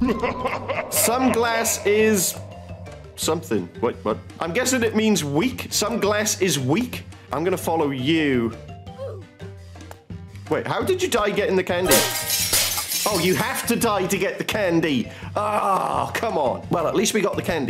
Sunglass is something. What? What? I'm guessing it means weak. Sunglass is weak. I'm gonna follow you. Wait, how did you die getting the candy? Oh, you have to die to get the candy. Ah, come on. Well, at least we got the candy.